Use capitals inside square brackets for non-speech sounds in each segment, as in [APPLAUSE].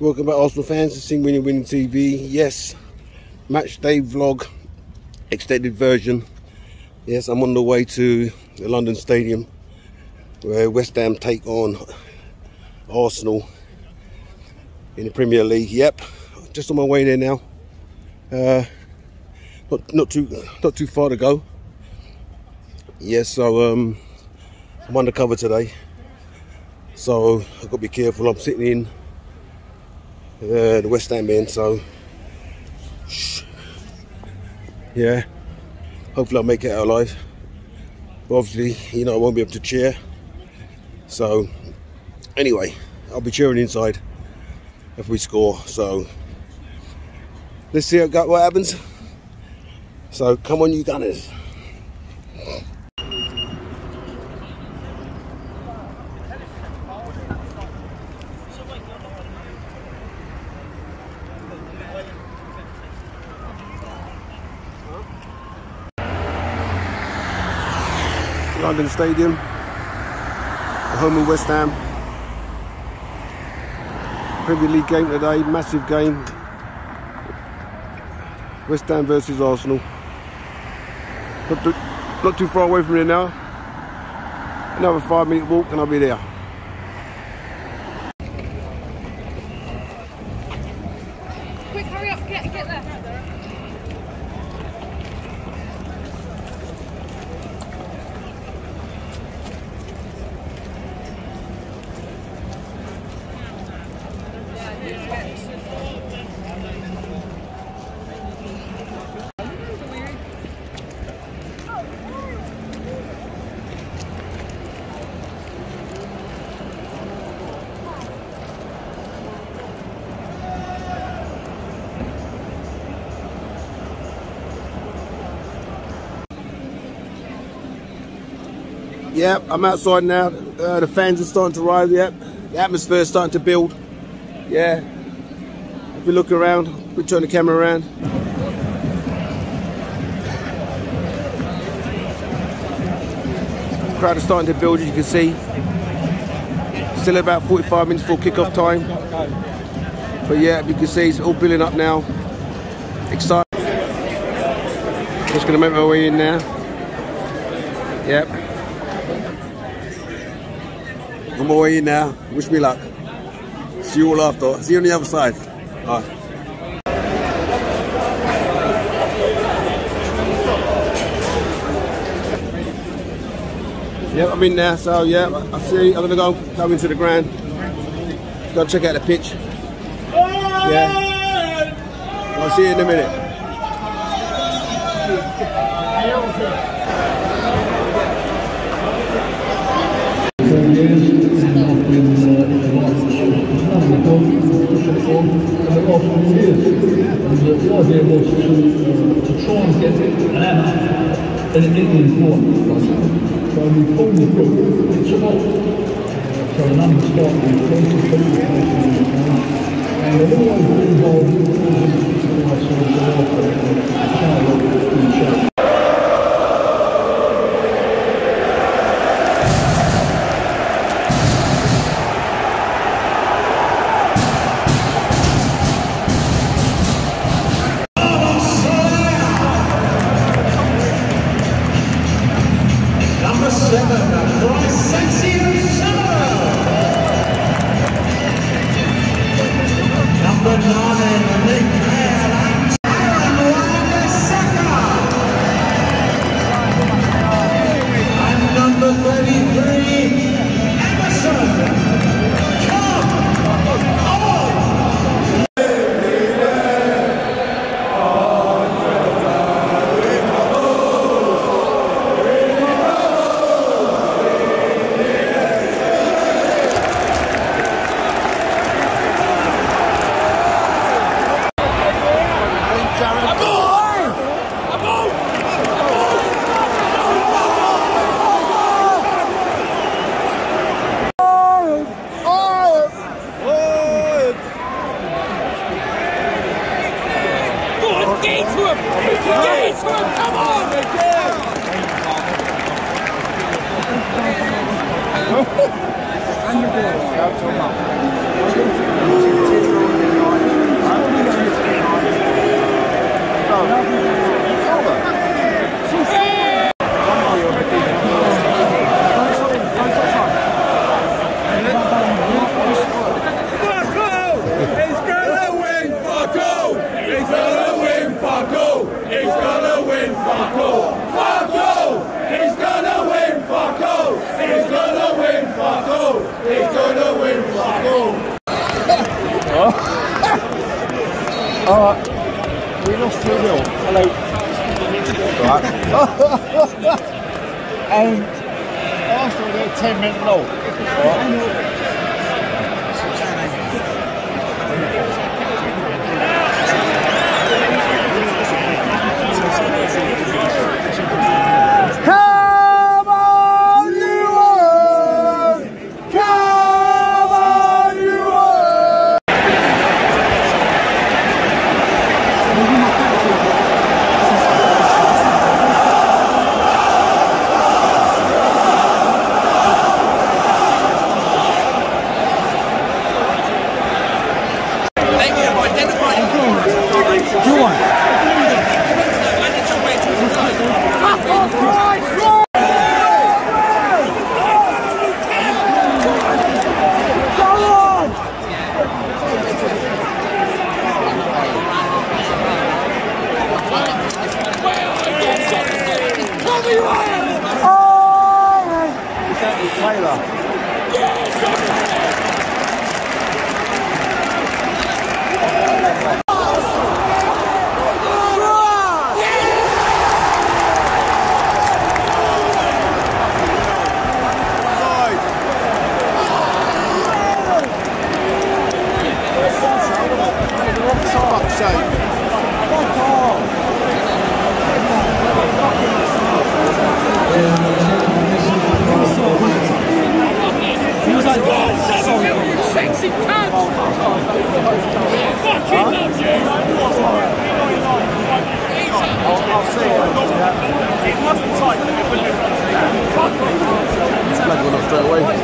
Welcome back Arsenal fans to Sing When You're Winning TV. Yes, match day vlog, extended version. Yes, I'm on the way to the London Stadium where West Ham take on Arsenal in the Premier League. Yep, just on my way there now. Uh, not not too not too far to go. Yes, so um, I'm undercover today, so I've got to be careful. I'm sitting in uh, the West Ham end, so yeah. Hopefully, I'll make it out alive. But obviously, you know, I won't be able to cheer. So, anyway, I'll be cheering inside if we score. So, let's see what happens. So, come on, you Gunners. London Stadium, home of West Ham. Premier League game today, massive game. West Ham versus Arsenal. Not too, not too far away from here now. Another five minute walk and I'll be there. Quick, hurry up, get, get there. Yep, I'm outside now. Uh, the fans are starting to arrive. Yep, the atmosphere is starting to build. Yeah. If we look around, we turn the camera around. The Crowd is starting to build, as you can see. Still about 45 minutes before kickoff time. But yeah, you can see it's all building up now. Excited. Just gonna make my way in now. Yep. My way in now. Wish me luck. See you all after. See you on the other side. Bye. Yep, I'm in there, so yeah, I see. I'm gonna go go into the ground. Go check out the pitch. Yeah. I'll see you in a minute. Out and it didn't work. So we pulled the through, it's about so a number started with 20 people and they've always been involved in the welfare. Number We lost 2 0. Hello. Right. [LAUGHS] and Arsenal, they're 10 minutes old.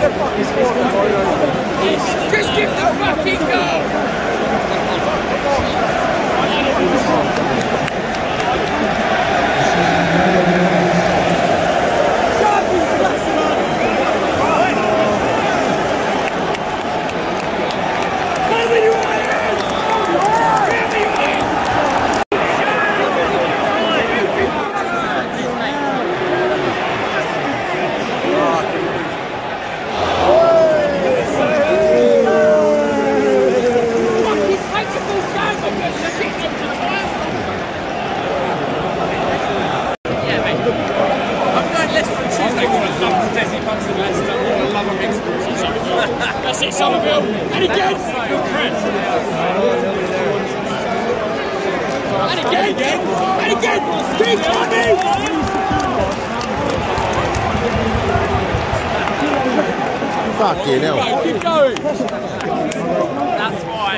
Straight away. Just give the fucking goal! Fucking take the ball down, but you're shit into the fire. Yeah, mate. I'm going Leicester on Tuesday because I love the Desi Bunts in Leicester. I love a mixed That's it, Summerville. And again. And again. And again. Keep coming. Fucking hell. Keep going. That's why.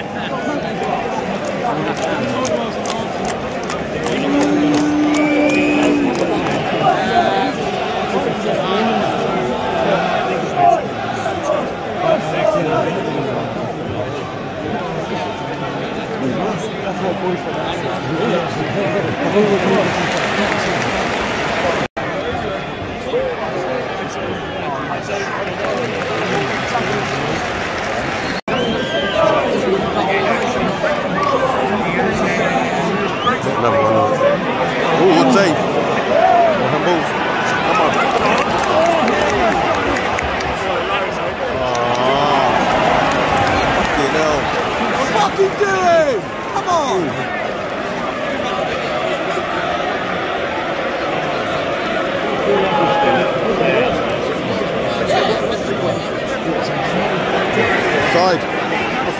Another one. Ooh, good save. On her move. Come on. Ah. Fucking hell. Fucking do it! Come on! Offside.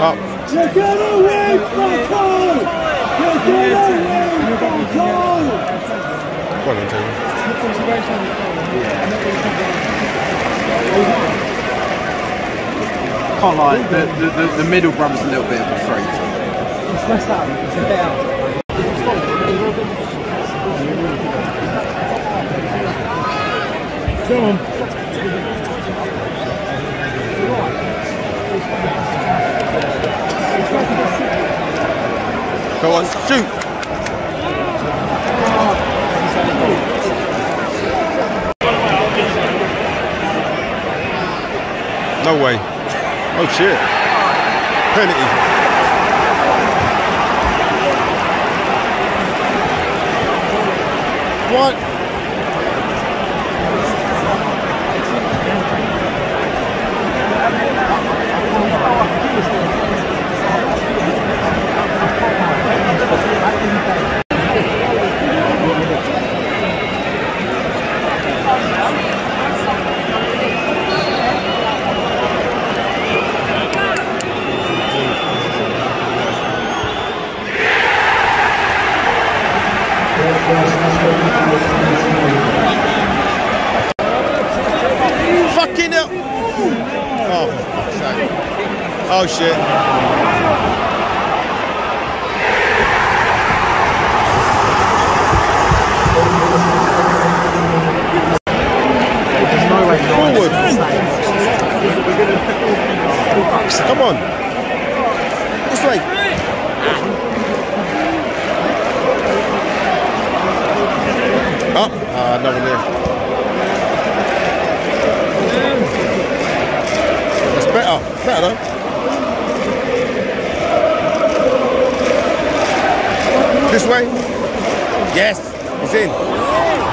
up. You get away from goal! You get away from goal! Go on, Taylor. Can't lie, the, the, the, the middle brother's a little bit of a freak. It's messed up, it's a bit out. Come on. Go on, shoot. No way. Oh shit. Penalty. What? Fucking hell. Oh, for fuck's sake. Oh shit. Forward. Come on. This way. Ah, no one there. That's better. Better though. This way. Yes. It's in.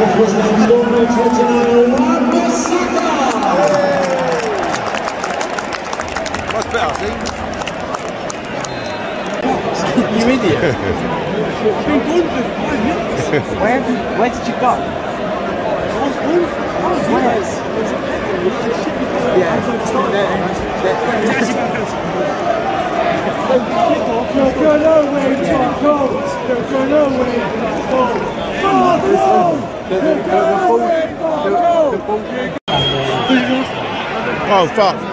Much better. You idiot. where, where did you go? Where? Yeah. Don't go nowhere, Tom Don't go nowhere. Fuck no! Don't go nowhere, Tom Coates. Oh, fuck.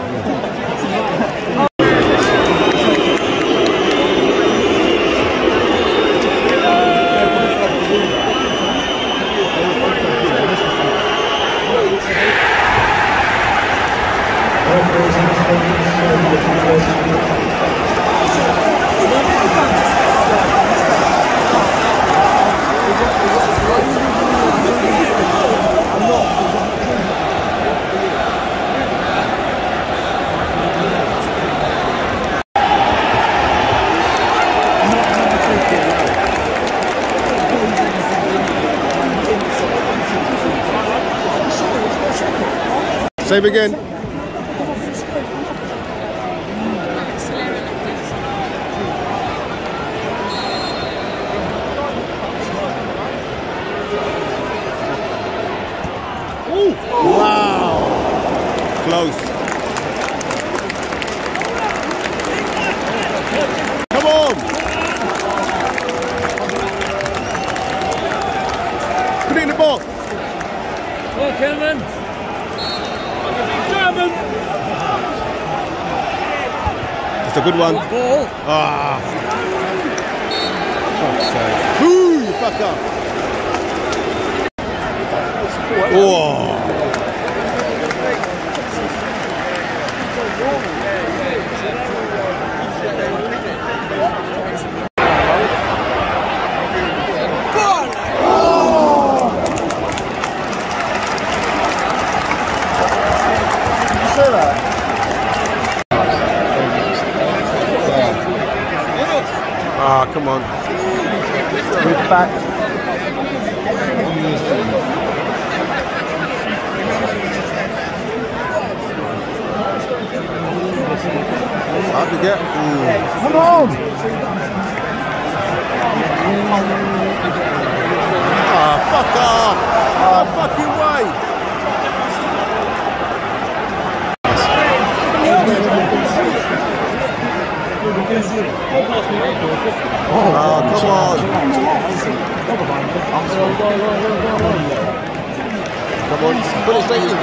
Save again. Ooh. Wow. Close. Come on. Put it in the box. Well, Cameron. German. It's a good one. Ball. Ah. Fuck's sake. Ooh, you fucked up. Whoa. Ah, come on. Good back. Hard to get. Ooh. Come on! Ah, fuck off. No fucking way. Oh, oh come on. Come on, put it straight in.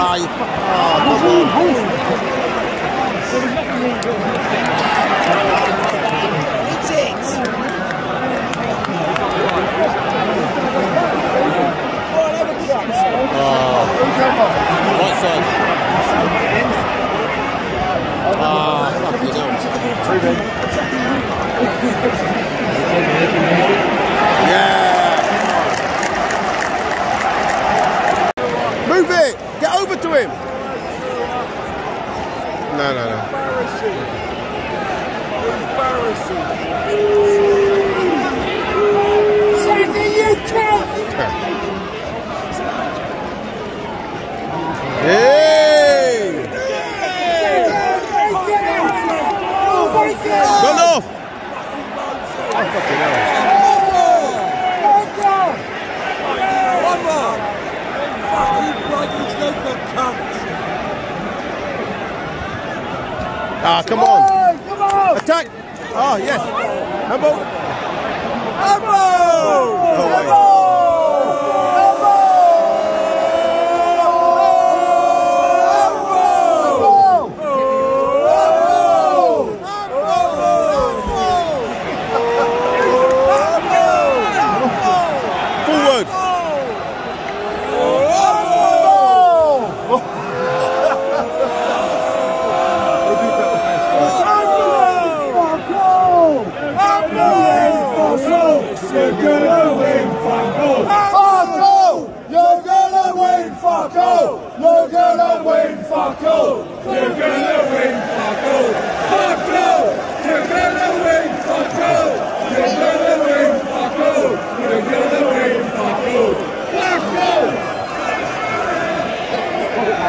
Ah, you fuck. Oh, come on. Embo! Embo! Embo!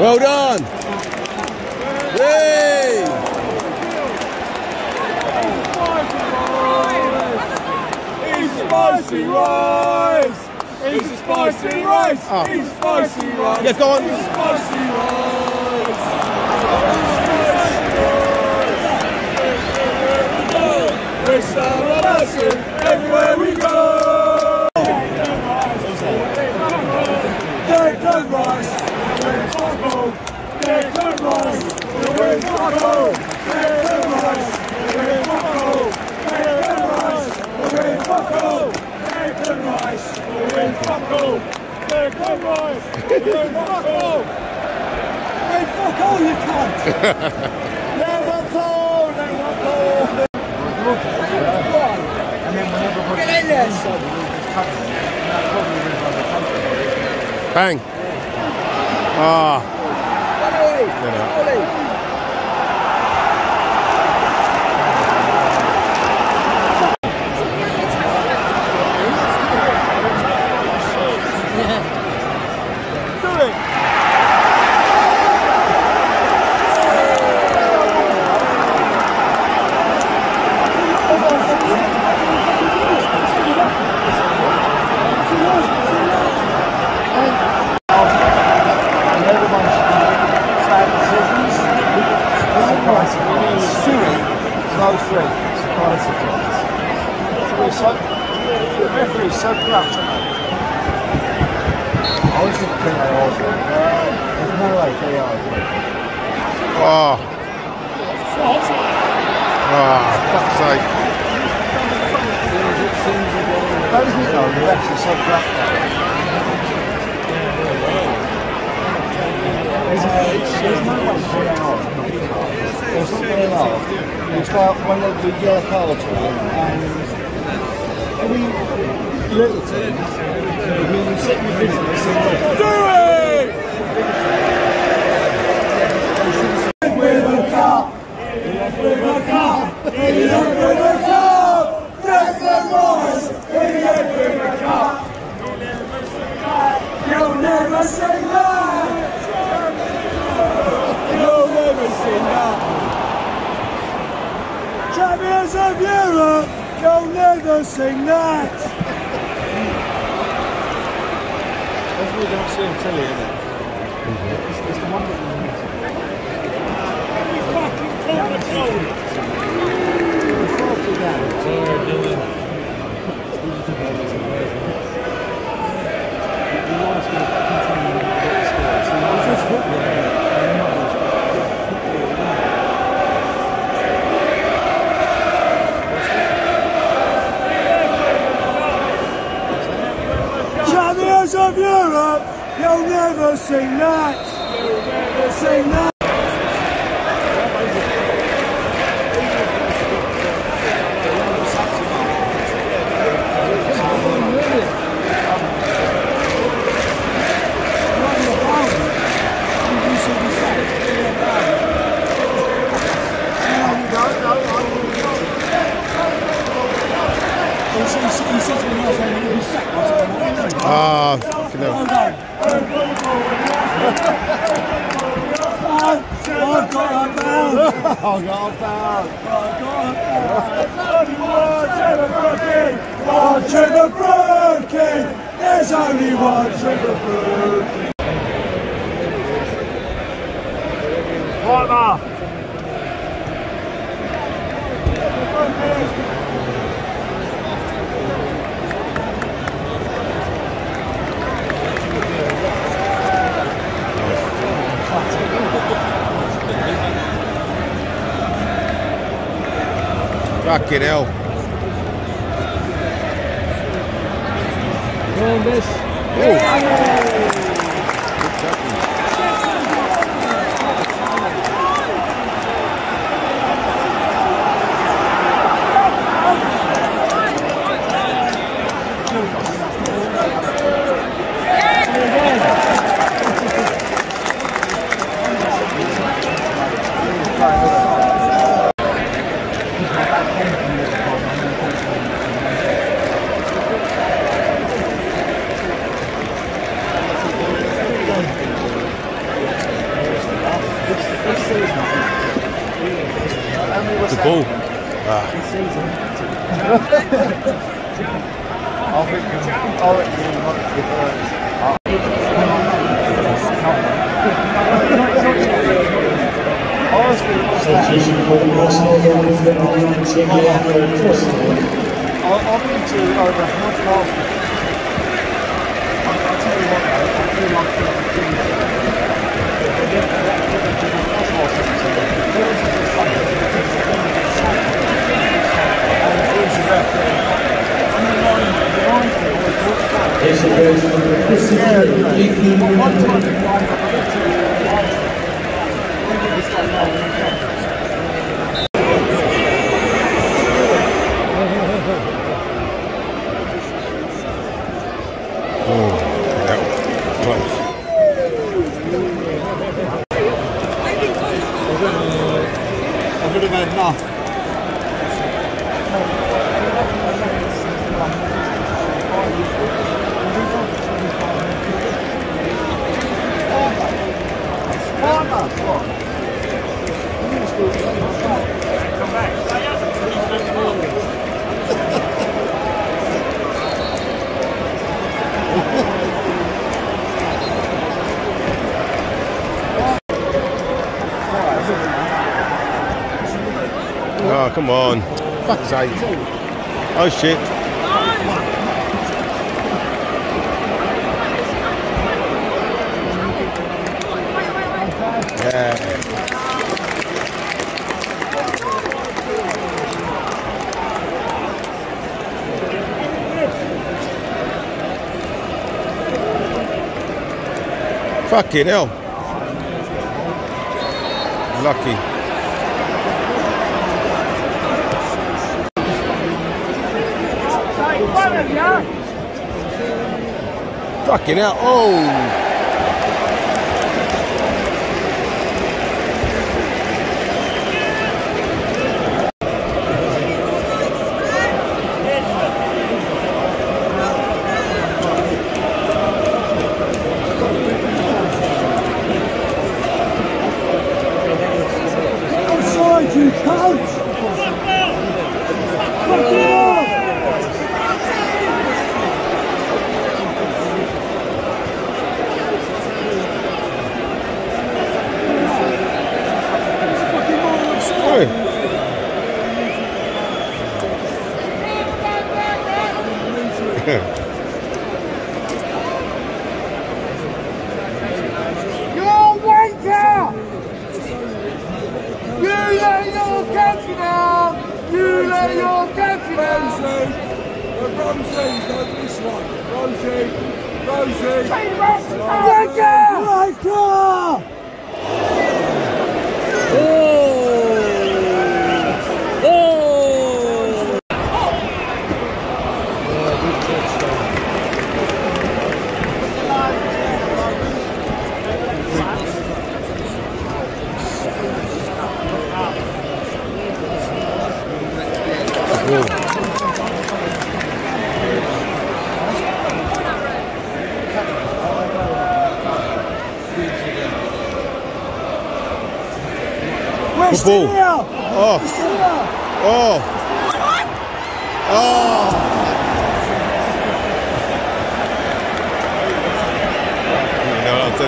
Well done. Yay. Eat spicy rice. Eat spicy rice. Eat spicy rice. Yes, go on. Eat spicy rice. We're. Bang. Sing that. That's what we don't see telly, isn't it? It's, it's the one that we miss. Before I go down, the life's going to continue to get the score. So of Europe, you'll never sing that. You'll never sing that. Ah, fucking hell. I've got a pound. I've got a pound. One Trevor Brooking. There's only one Trevor Brooking. Right, Ma. Fucking hell. The ball. Ah, I think I reckon he might give her. Honestly, Association for Arsenal Live on TV and Trust. I've been to over Arsenal. I- I'll tell you what, I feel like it's big That's what you Close. I would have had enough. Oh, come on. Fuck's sake. Oh, shit. Fucking hell. Lucky. Fucking hell. Oh. Outside you cunt! Fuck you! You're wanker! You let your country down! You let your country down! Rosie! Rosie, don't this one. Rosie! Rosie! Good ball. Oh. Oh. Oh. No, I'm so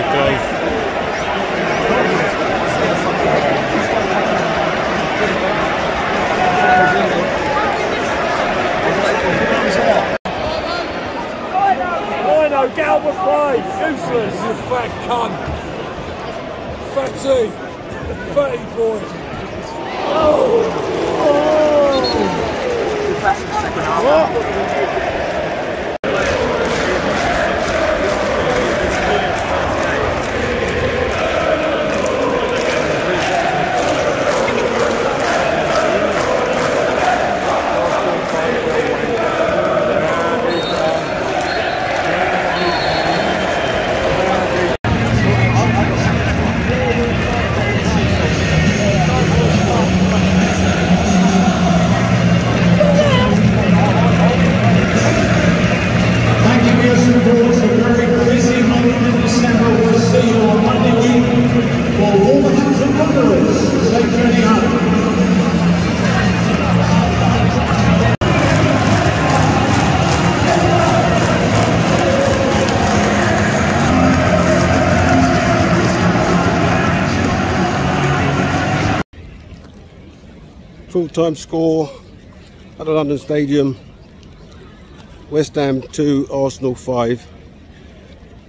time score at the London Stadium. West Ham 2, Arsenal 5.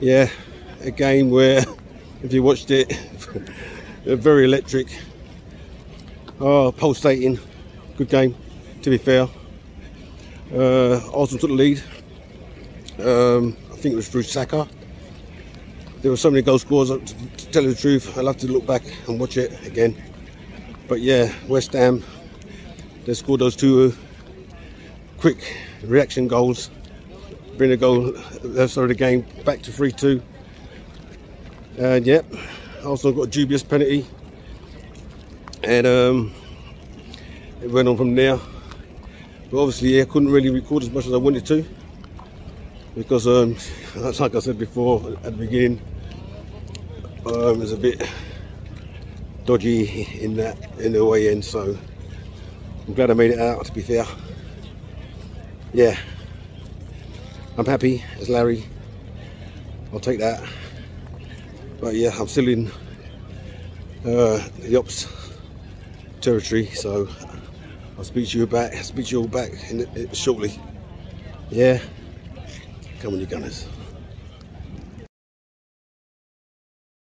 Yeah, a game where, [LAUGHS] if you watched it, [LAUGHS] very electric. Oh, pulsating. Good game, to be fair. Uh, Arsenal took the lead. Um, I think it was through Saka. There were so many goal to tell you the truth, I'll have to look back and watch it again. But yeah, West Ham, they scored those two quick reaction goals. Bring the goal, uh, sorry, the game back to 3 2. And yep, also got a dubious penalty. And um, it went on from there. But obviously, yeah, couldn't really record as much as I wanted to. Because, um, like I said before at the beginning, um, it was a bit dodgy in that in the way in. So I'm glad I made it out. To be fair, yeah, I'm happy as Larry. I'll take that. But yeah, I'm still in uh, the ops territory, so I'll speak to you back. Speak to you all back in, in, shortly. Yeah, come on, you gunners.